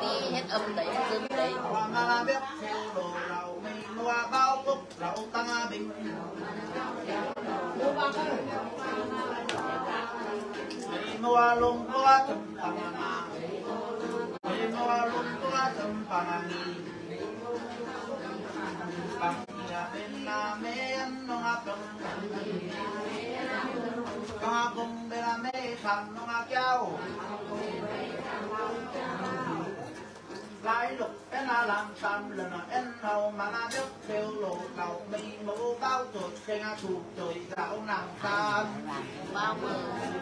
đi hết âm đấy hết dương đấy mua lung tua chum pananga mua lung tua chum panangi Pangia bena me no ngapong Kangapong bena me sam no ngakiao Lai lục en na làm sam lần là em hầu mà na nước theo lộ đầu mi mũ bao tuổi trên a thủ tuổi gạo nàng sam bao mơ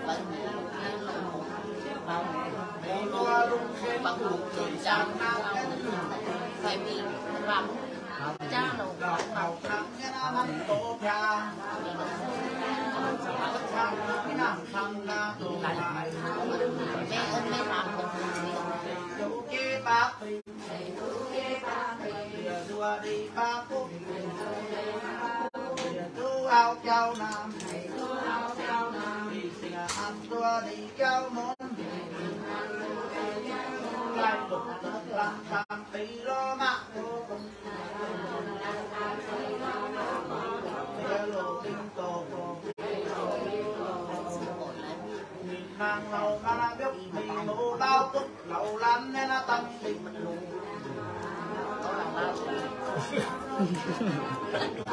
vẫn như là một bao mi mua lung trên bằng một trời trăng phải bị rắm, cha đầu Đào cầu nắng nghe na mắt tổ cha Thằng cái nàng thằng na tổ lại mẹ ơn mẹ làm được Chú ba bác thì Đùa đi ba phút Tu ao châu nam nàng lầu ca la biết thì nụ bao túc lầu lăn nên nó tâm tình mình lù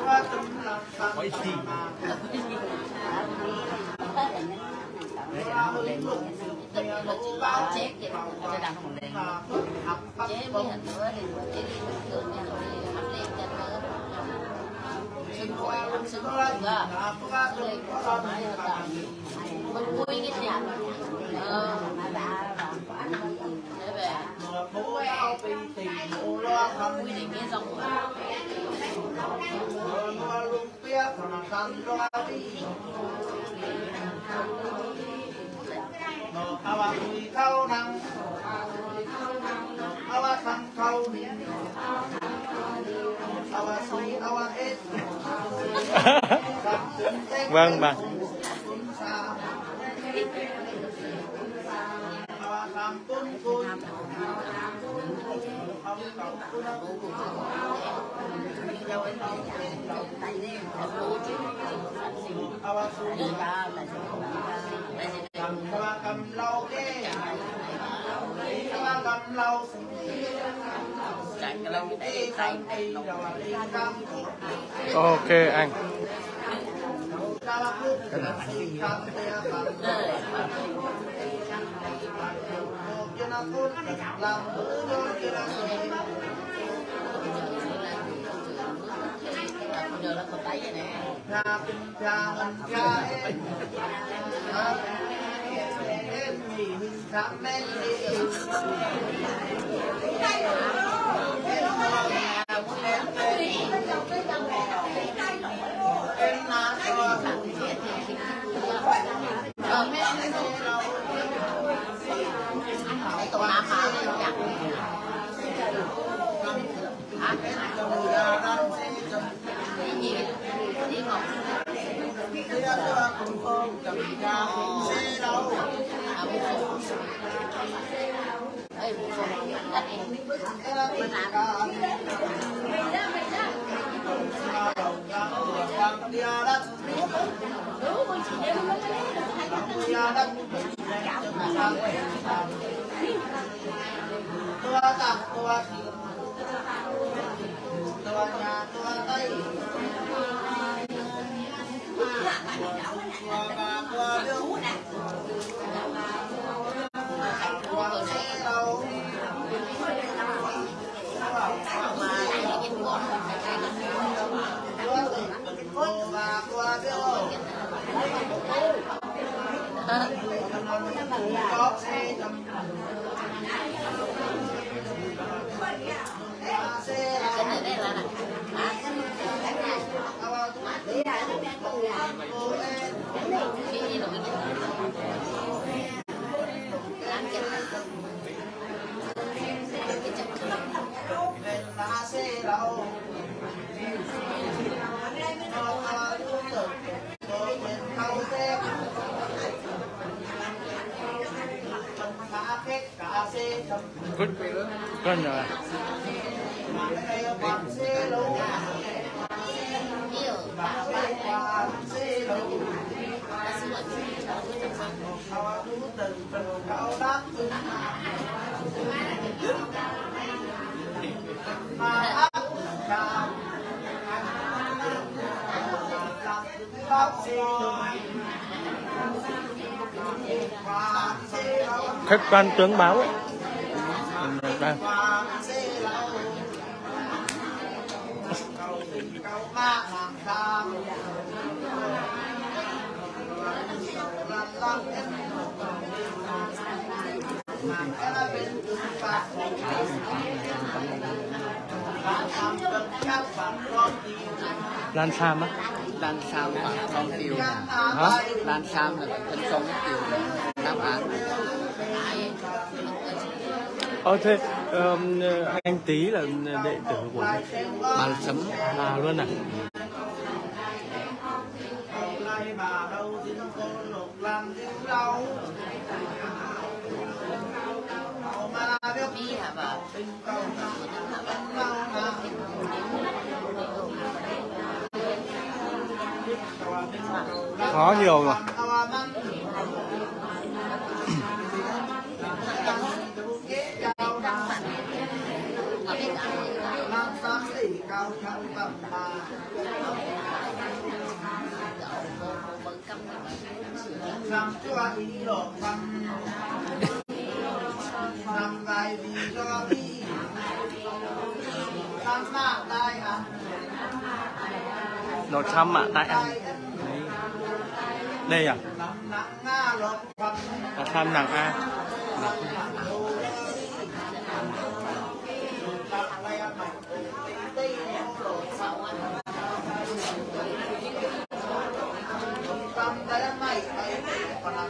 qua tâm làm Hỏi gì? chết vậy cho đằng một đèn chế mấy hình nữa thì chế đi bình thường nha rồi. Hấp lên cho nó xưng khỏe ăn xưng khỏe lên con vui cái gì ờ để về bố không vui để nghe dòng lo luôn biết còn không lo đi Nọ awa tùy khâu năng awa thăng khâu niệm Vâng, vâng cầm lâu cầm lâu Ok anh giờ nó có tay vậy nè ờ cái tổ nam mà lên chặt hả cái gì cái gì không à bụng phụng ê bụng phụng mình làm đúng con chị em nó Tua tạc, tua thịt, tua nhà, tua xe đâu, tua tịnh, tua bà, tua biếu, có xe chầm, xe cái này đây là nè hả cái gì rồi làm cái Hãy subscribe cho kênh Ghiền Mì Gõ Để không bỏ lỡ Good. Rồi. Khách quan tướng báo ấy. Đây. Lan Sam á. Lan Sam và Con Tiêu Hả? Lan Sam là tên con Tiêu Đáp án Ờ thế ờm, anh Tý là đệ tử của Bà sấm bà luôn à? nay bà đâu xin cô lục làm tiếng lâu mà biết đi hả vợ tình cầu nào vẫn lâu nào Khó nhiều mà. ở bên đó Nam tam tỷ cao thăng tầm bà văn làm dài vì cho đi làm mạ tai hả Nó xăm ạ, tại ăn. Đây à? Nam nặng xăm nàng A. Tâm cái này cái còn là tâm đâu đi cái đâu là nó gì bằng phàm ốc bằng của miền Nam các anh nghĩ đi phải mổ đất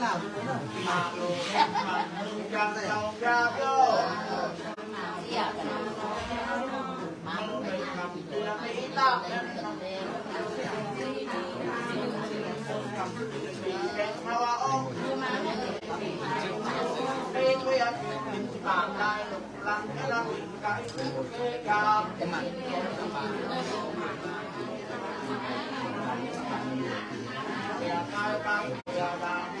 Ê, tôi ạ, mình bàn lại lục lăng cái là mình cái thứ kê càm Cái mặt Kìa cai cam, kìa đàm.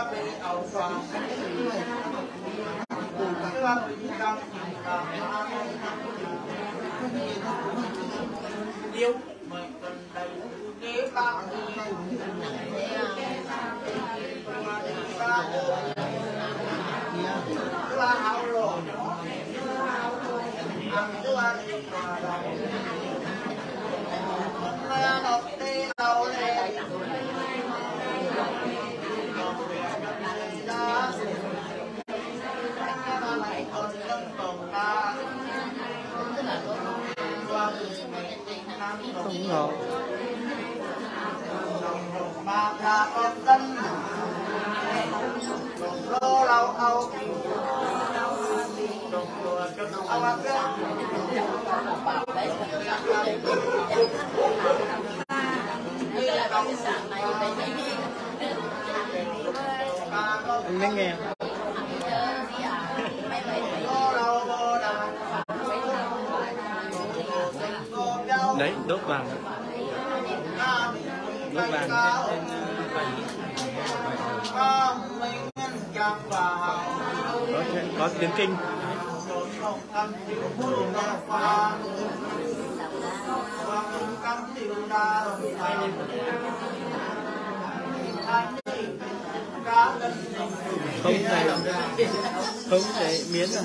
anh, đây đây anh chị nộp vào lại cái ốc là vang tàu vang tay vang là tiếp kiểu qua bị con dân đồng đô lâu âu đồng đô cho âu ác anh đang nghe đấy đốt vàng. Đốt vàng có tiếng kinh. Không này không để miến rồi